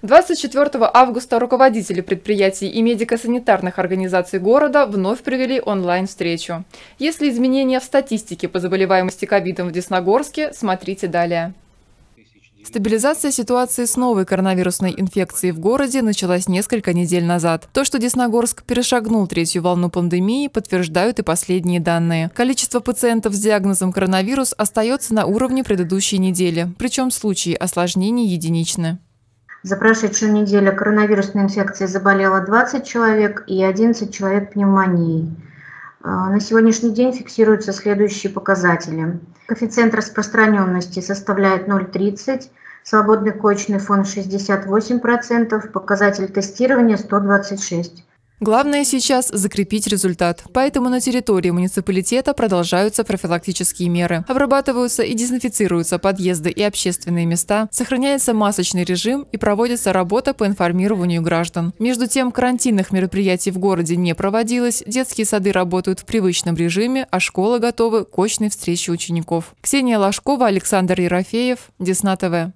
24 августа руководители предприятий и медико-санитарных организаций города вновь провели онлайн-встречу. Если изменения в статистике по заболеваемости ковидом в Десногорске, смотрите далее. Стабилизация ситуации с новой коронавирусной инфекцией в городе началась несколько недель назад. То, что Десногорск перешагнул третью волну пандемии, подтверждают и последние данные. Количество пациентов с диагнозом коронавирус остается на уровне предыдущей недели, причем случаи осложнений единичны. За прошедшую неделю коронавирусной инфекцией заболело 20 человек и 11 человек пневмонией. А, на сегодняшний день фиксируются следующие показатели. Коэффициент распространенности составляет 0,30, свободный коечный фон 68%, показатель тестирования 126. Главное сейчас – закрепить результат. Поэтому на территории муниципалитета продолжаются профилактические меры. Обрабатываются и дезинфицируются подъезды и общественные места, сохраняется масочный режим и проводится работа по информированию граждан. Между тем, карантинных мероприятий в городе не проводилось, детские сады работают в привычном режиме, а школы готовы к очной встрече учеников. Ксения Ложкова, Александр Ерофеев, Десна ТВ.